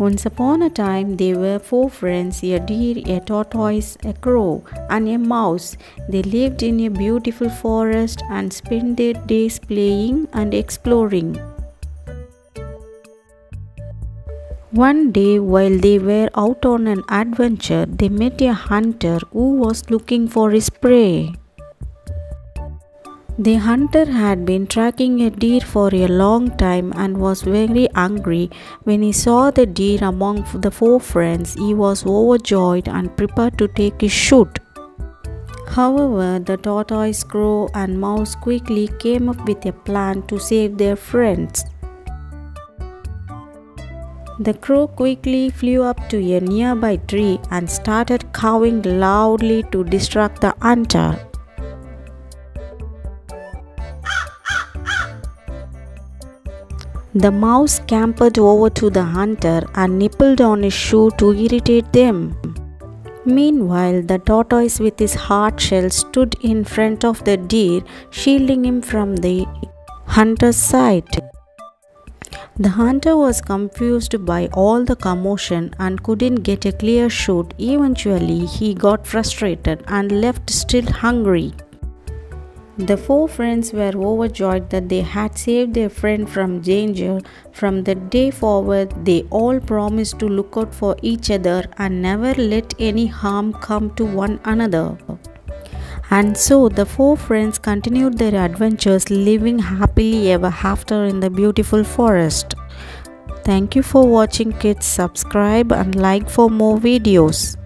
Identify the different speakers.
Speaker 1: Once upon a time, there were four friends a deer, a tortoise, a crow, and a mouse. They lived in a beautiful forest and spent their days playing and exploring. One day, while they were out on an adventure, they met a hunter who was looking for his prey. The hunter had been tracking a deer for a long time and was very angry. When he saw the deer among the four friends, he was overjoyed and prepared to take his shoot. However, the tortoise, crow, and mouse quickly came up with a plan to save their friends. The crow quickly flew up to a nearby tree and started cawing loudly to distract the hunter. The mouse scampered over to the hunter and nibbled on his shoe to irritate them. Meanwhile, the tortoise with his hard shell stood in front of the deer, shielding him from the hunter's sight. The hunter was confused by all the commotion and couldn't get a clear shot. Eventually, he got frustrated and left still hungry. The four friends were overjoyed that they had saved their friend from danger. From that day forward, they all promised to look out for each other and never let any harm come to one another. And so the four friends continued their adventures, living happily ever after in the beautiful forest. Thank you for watching kids. Subscribe and like for more videos.